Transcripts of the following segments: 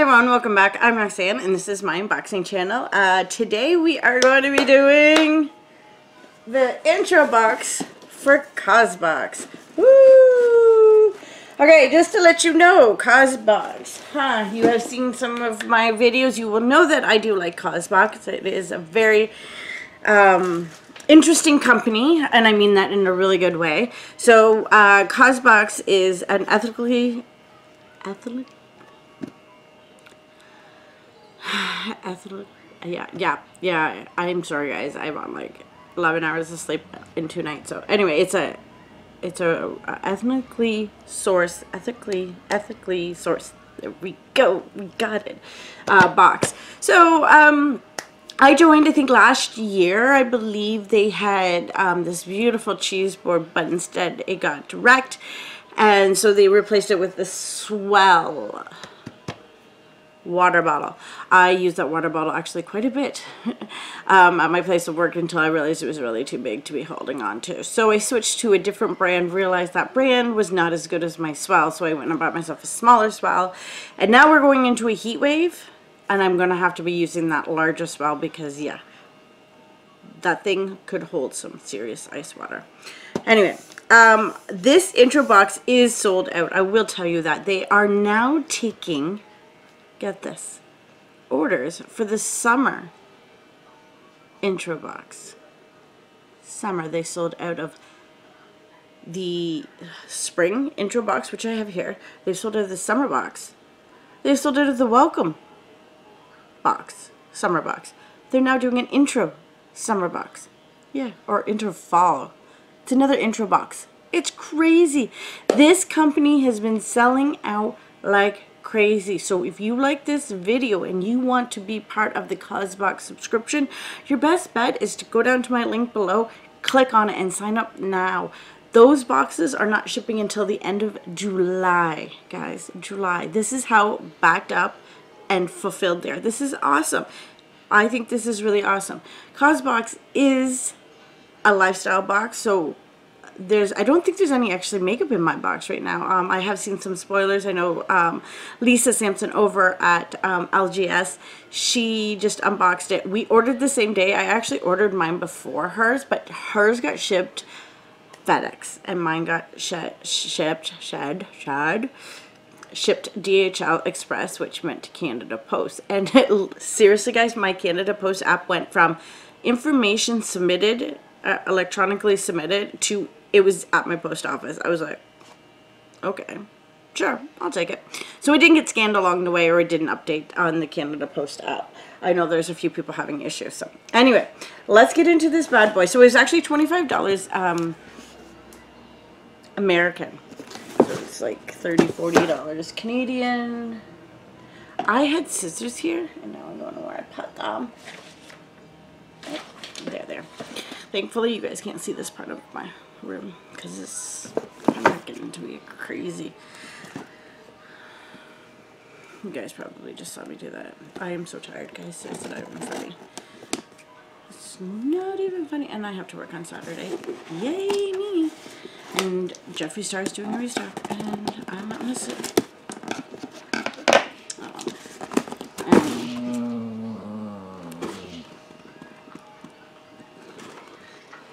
Hey everyone, welcome back. I'm Roxanne and this is my unboxing channel. Uh, today we are going to be doing the intro box for Causebox. Woo! Okay, just to let you know, Causebox. Huh, you have seen some of my videos. You will know that I do like Causebox. It is a very um, interesting company, and I mean that in a really good way. So, uh, Causebox is an ethically... Ethically? Ethel, yeah, yeah, yeah. I'm sorry, guys. I'm on like 11 hours of sleep in two nights. So anyway, it's a, it's a, a ethnically sourced, ethically, ethically sourced. There we go. We got it. Uh, box. So um, I joined. I think last year. I believe they had um, this beautiful cheese board, but instead it got wrecked, and so they replaced it with the S'well water bottle. I use that water bottle actually quite a bit um, at my place of work until I realized it was really too big to be holding on to. So I switched to a different brand, realized that brand was not as good as my S'well, so I went and bought myself a smaller S'well. And now we're going into a heat wave, and I'm going to have to be using that larger S'well because, yeah, that thing could hold some serious ice water. Anyway, um, this intro box is sold out. I will tell you that. They are now taking get this, orders for the summer intro box. Summer, they sold out of the spring intro box, which I have here. They sold out of the summer box. They sold out of the welcome box, summer box. They're now doing an intro summer box. Yeah, or intro fall. It's another intro box. It's crazy. This company has been selling out like crazy. So if you like this video and you want to be part of the Causebox subscription, your best bet is to go down to my link below, click on it and sign up now. Those boxes are not shipping until the end of July, guys. July. This is how backed up and fulfilled there. This is awesome. I think this is really awesome. Causebox is a lifestyle box, so there's I don't think there's any actually makeup in my box right now. Um, I have seen some spoilers. I know um, Lisa Sampson over at um, LGS, she just unboxed it. We ordered the same day. I actually ordered mine before hers, but hers got shipped FedEx and mine got sh shipped, shed, shed, shipped DHL Express, which meant to Canada Post. And it, seriously, guys, my Canada Post app went from information submitted, uh, electronically submitted, to it was at my post office. I was like, okay, sure, I'll take it. So it didn't get scanned along the way or it didn't update on the Canada Post app. I know there's a few people having issues. So anyway, let's get into this bad boy. So it was actually $25 um, American. So it's like $30, $40 Canadian. I had scissors here, and now I don't know where I put them. There, there. Thankfully, you guys can't see this part of my room because it's kind of getting to be crazy. You guys probably just saw me do that. I am so tired, guys. So it's not even funny. It's not even funny. And I have to work on Saturday. Yay, me. And Jeffree Star is doing a restock. And I'm not missing. Oh.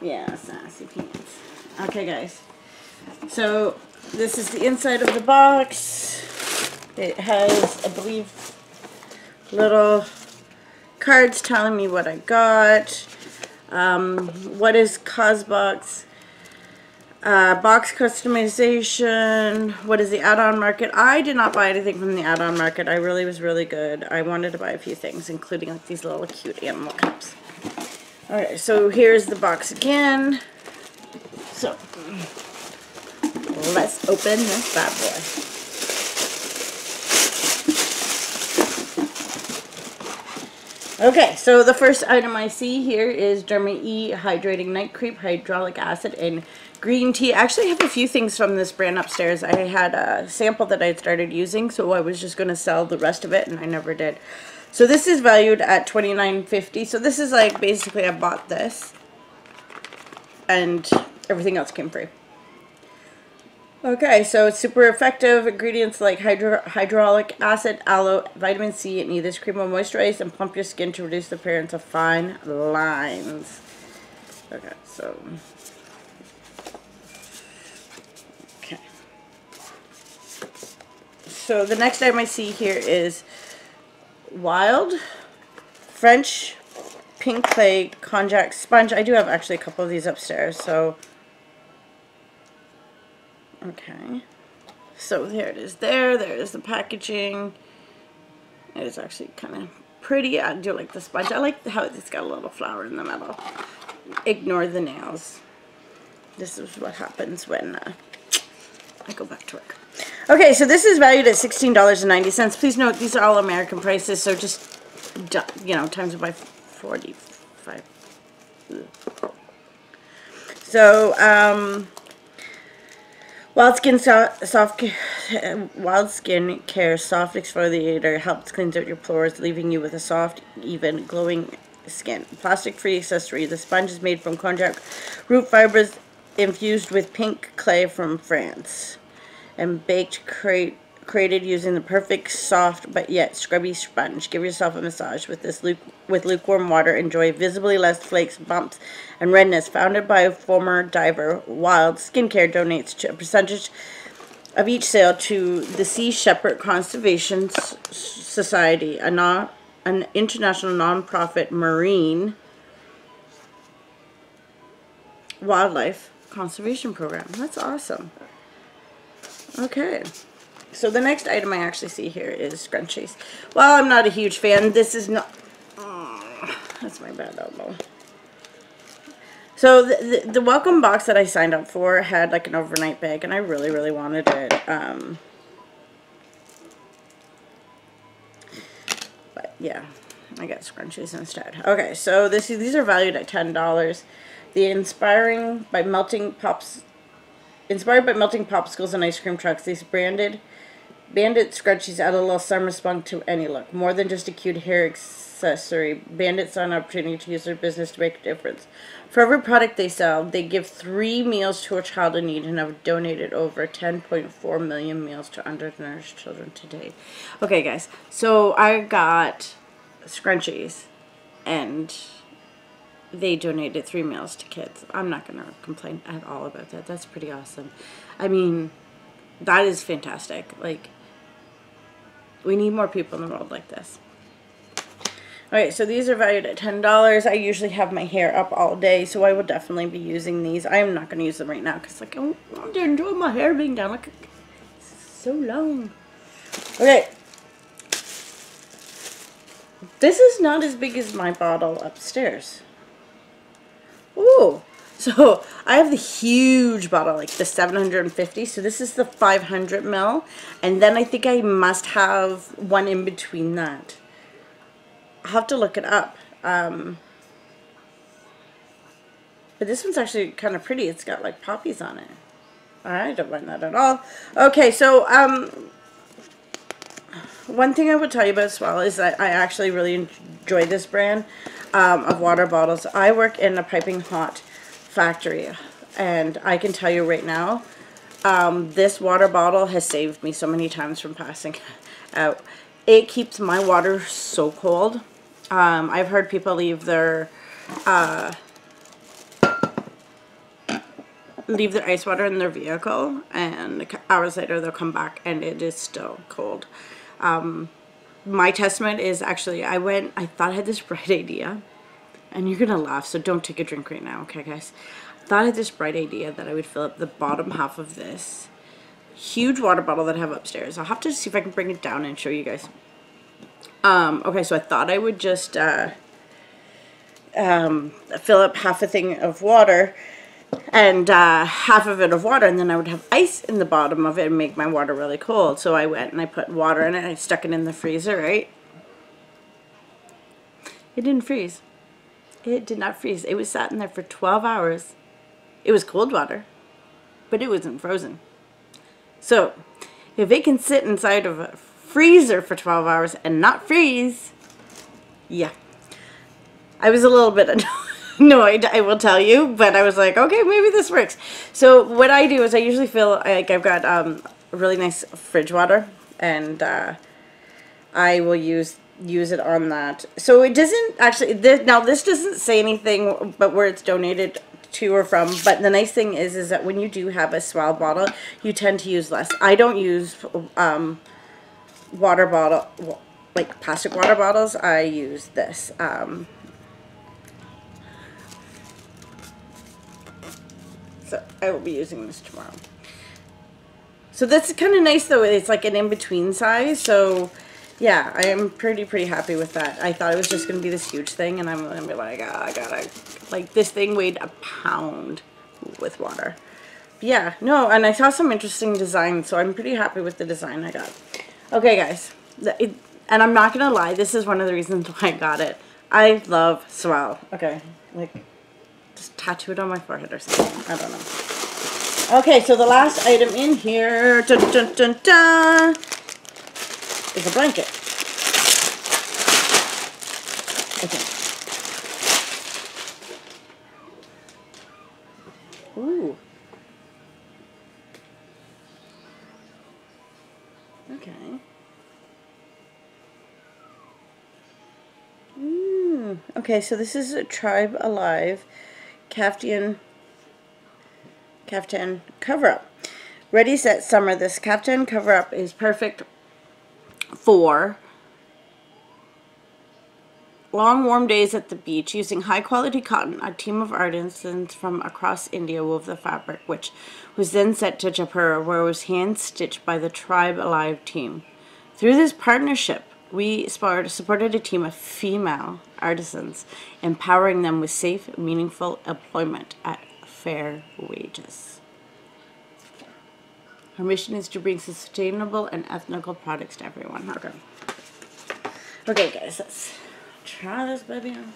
Yeah, sassy pants. Okay, guys. So, this is the inside of the box. It has, I believe, little cards telling me what I got. Um, what is Causebox? Uh, box customization. What is the add-on market? I did not buy anything from the add-on market. I really was really good. I wanted to buy a few things, including like these little cute animal cups. Alright, so here's the box again. So, let's open this bad boy. Okay, so the first item I see here is Derma E Hydrating Night Cream, Hyaluronic Acid, and Green Tea. I actually have a few things from this brand upstairs. I had a sample that I started using, so I was just going to sell the rest of it, and I never did. So this is valued at $29.50. So this is like, basically I bought this, and everything else came free. Okay, so it's super effective. Ingredients like hydro hydraulic acid, aloe, vitamin C, and E. this cream will moisturize and plump your skin to reduce the appearance of fine lines. Okay, so okay. So the next item I see here is Wild French Pink Clay Konjac Sponge. I do have actually a couple of these upstairs, so Okay. So there it is there. There is the packaging. It is actually kind of pretty. I do like the sponge. I like how it's got a little flower in the middle. Ignore the nails. This is what happens when uh, I go back to work. Okay, so this is valued at $16.90. Please note these are all American prices, so just, you know, times it by 45. So, um, Wild Skin so Soft Wild Skin Care Soft Exfoliator helps cleanse out your pores, leaving you with a soft, even, glowing skin. Plastic-free accessory. The sponge is made from konjac root fibers infused with pink clay from France and baked crate created using the perfect soft but yet scrubby sponge. Give yourself a massage with this luke with lukewarm water. Enjoy visibly less flakes, bumps, and redness. Founded by a former diver, Wild Skincare donates a percentage of each sale to the Sea Shepherd Conservation Society, a an international nonprofit marine wildlife conservation program. That's awesome. Okay. So the next item I actually see here is scrunchies. Well, I'm not a huge fan. This is not... Oh, that's my bad elbow. So the, the, the, welcome box that I signed up for had like an overnight bag and I really, really wanted it. Um, but yeah, I got scrunchies instead. Okay, so this these are valued at $10. The Inspiring by Melting Pops Inspired by melting popsicles and ice cream trucks, these branded Banded scrunchies add a little summer spunk to any look. More than just a cute hair accessory, Bandits saw an opportunity to use their business to make a difference. For every product they sell, they give three meals to a child in need and have donated over 10.4 million meals to undernourished children today. Okay, guys, so I got scrunchies and they donated three meals to kids. I'm not going to complain at all about that. That's pretty awesome. I mean, that is fantastic. Like, we need more people in the world like this. Alright, so these are valued at $10. I usually have my hair up all day, so I will definitely be using these. I am not going to use them right now because like, I want to enjoy my hair being down. Like, so long. Okay. This is not as big as my bottle upstairs. Ooh. So I have the huge bottle, like the 750. So this is the 500 ml. And then I think I must have one in between that. I'll have to look it up. Um, but this one's actually kind of pretty. It's got like poppies on it. I don't mind that at all. Okay, so um, one thing I would tell you about as well is that I actually really enjoy this brand um, of water bottles. I work in a piping hot factory. And I can tell you right now, um, this water bottle has saved me so many times from passing out. It keeps my water so cold. Um, I've heard people leave their uh, leave their ice water in their vehicle and hours later they'll come back and it is still cold. Um, my testament is actually I went, I thought I had this bright idea and you're gonna laugh, so don't take a drink right now, okay guys? I thought had this bright idea that I would fill up the bottom half of this huge water bottle that I have upstairs. I'll have to see if I can bring it down and show you guys. Um, okay, so I thought I would just uh, um, fill up half a thing of water and uh, half of it of water and then I would have ice in the bottom of it and make my water really cold. So I went and I put water in it I stuck it in the freezer, right? It didn't freeze. It did not freeze. It was sat in there for 12 hours. It was cold water, but it wasn't frozen. So, if it can sit inside of a freezer for 12 hours and not freeze, yeah. I was a little bit annoyed. no, I, I will tell you, but I was like, okay, maybe this works. So what I do is I usually feel like I've got um, really nice fridge water, and uh, I will use use it on that. So it doesn't actually, this, now this doesn't say anything but where it's donated to or from, but the nice thing is, is that when you do have a S'well bottle, you tend to use less. I don't use um, water bottle, like plastic water bottles, I use this. Um, so I will be using this tomorrow. So that's kind of nice though. It's like an in-between size. So yeah, I am pretty, pretty happy with that. I thought it was just going to be this huge thing and I'm going to be like, oh, I gotta, like this thing weighed a pound with water. But yeah, no, and I saw some interesting designs, so I'm pretty happy with the design I got. Okay, guys, it, and I'm not going to lie, this is one of the reasons why I got it. I love S'well. Okay, like, just tattoo it on my forehead or something. I don't know. Okay, so the last item in here dun, dun, dun, is a blanket. Okay. Ooh. Okay. Mm. Okay, so this is a Tribe Alive Caftan Caftan cover-up. Ready, set, summer. This Caftan cover-up is perfect for long warm days at the beach using high quality cotton. A team of artisans from across india wove the fabric which was then sent to jaipur where it was hand stitched by the tribe alive team. Through this partnership we supported a team of female artisans empowering them with safe meaningful employment at fair wages our mission is to bring sustainable and ethical products to everyone. Okay. Okay, guys, let's try this baby on.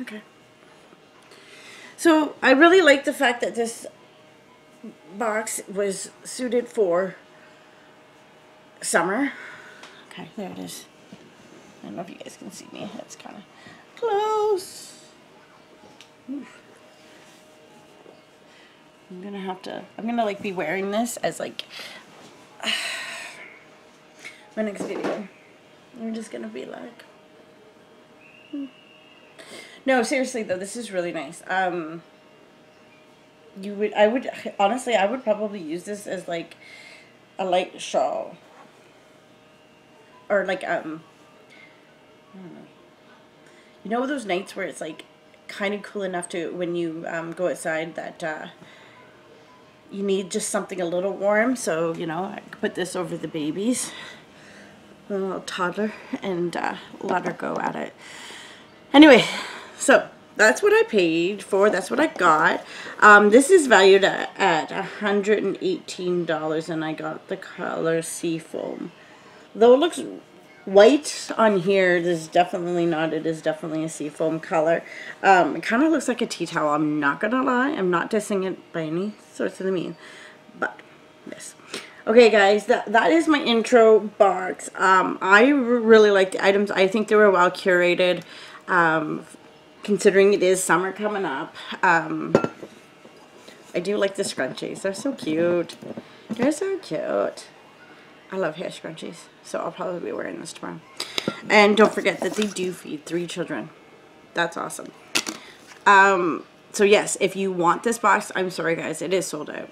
Okay. So, I really like the fact that this box was suited for summer. Okay, there it is. I don't know if you guys can see me. It's kind of close. Have to, I'm gonna like be wearing this as like my next video. I'm just gonna be like, hmm. no, seriously though, this is really nice. Um, you would, I would, honestly, I would probably use this as like a light shawl or like, um, know. You know those nights where it's like kind of cool enough to, when you um, go outside that, uh, you need just something a little warm so you know I put this over the babies. A little toddler and uh, let her go at it. Anyway so that's what I paid for that's what I got. Um, this is valued at, at $118 and I got the color seafoam. Though it looks white on here this is definitely not it is definitely a seafoam color. Um, it kind of looks like a tea towel I'm not gonna lie I'm not dissing it by any sorts of the mean but yes okay guys that that is my intro box. Um, I really like the items I think they were well curated um, considering it is summer coming up um, I do like the scrunchies they're so cute they're so cute. I love hair scrunchies, so I'll probably be wearing this tomorrow. And don't forget that they do feed three children. That's awesome. Um, so yes, if you want this box, I'm sorry guys, it is sold out.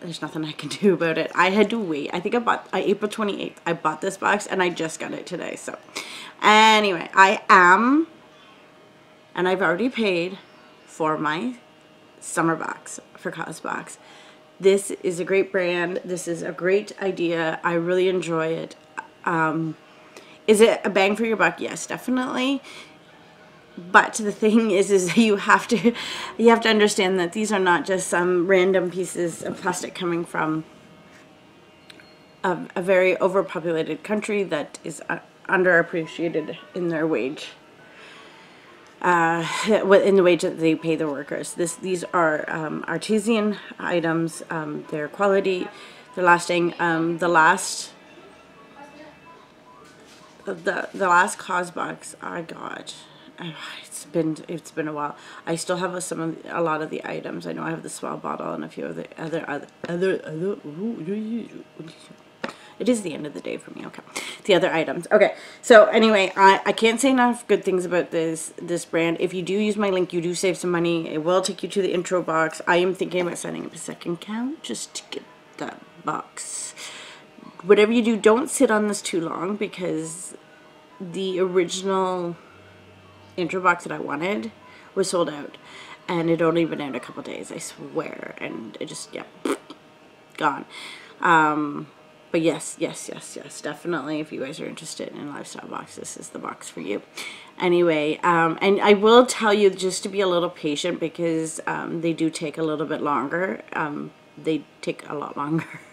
There's nothing I can do about it. I had to wait. I think I bought, uh, April 28th, I bought this box and I just got it today. So anyway, I am, and I've already paid for my summer box for Causebox. This is a great brand. This is a great idea. I really enjoy it. Um, is it a bang for your buck? Yes, definitely. But the thing is, is you have to, you have to understand that these are not just some random pieces of plastic coming from a, a very overpopulated country that is underappreciated in their wage uh, in the wage that they pay the workers. This These are um, artesian items. Um, they're quality. They're lasting. Um, the last the the last cause box I got. It's been it's been a while. I still have a, some of a lot of the items. I know I have the S'well bottle and a few of the other other other other. It is the end of the day for me. Okay, the other items. Okay, so anyway, I, I can't say enough good things about this this brand. If you do use my link, you do save some money. It will take you to the intro box. I am thinking about setting up a second account just to get that box. Whatever you do, don't sit on this too long because the original intro box that I wanted was sold out, and it only been out a couple days. I swear, and it just yeah, gone. Um, but yes, yes, yes, yes, definitely. If you guys are interested in lifestyle box, this is the box for you. Anyway, um, and I will tell you just to be a little patient because um, they do take a little bit longer. Um, they take a lot longer.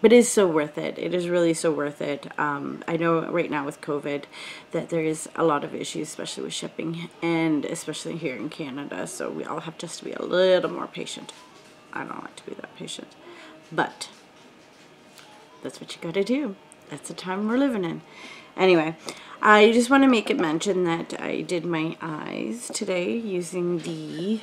but it is so worth it. It is really so worth it. Um, I know right now with COVID that there is a lot of issues, especially with shipping and especially here in Canada. So we all have just to be a little more patient. I don't like to be that patient, but that's what you gotta do. That's the time we're living in. Anyway, I just want to make it mention that I did my eyes today using the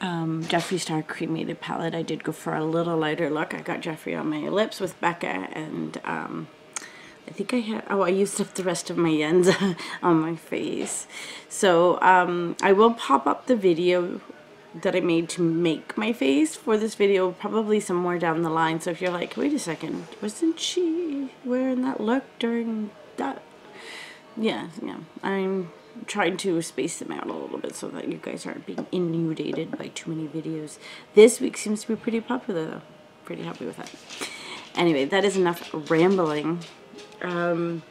um, Jeffree Star Cremated Palette. I did go for a little lighter look. I got Jeffree on my lips with Becca and um, I think I had, oh, I used up the rest of my yens on my face. So um, I will pop up the video that I made to make my face for this video probably somewhere down the line. So if you're like, wait a second, wasn't she wearing that look during that? Yeah, yeah. I'm trying to space them out a little bit so that you guys aren't being inundated by too many videos. This week seems to be pretty popular though. Pretty happy with that. Anyway, that is enough rambling. Um,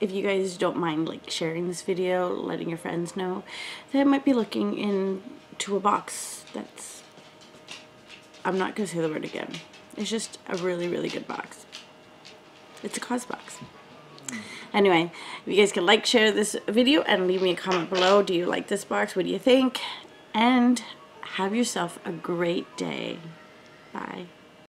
if you guys don't mind like sharing this video, letting your friends know that might be looking into a box that's, I'm not going to say the word again. It's just a really, really good box. It's a cause box. Anyway, if you guys can like, share this video, and leave me a comment below. Do you like this box? What do you think? And have yourself a great day. Bye.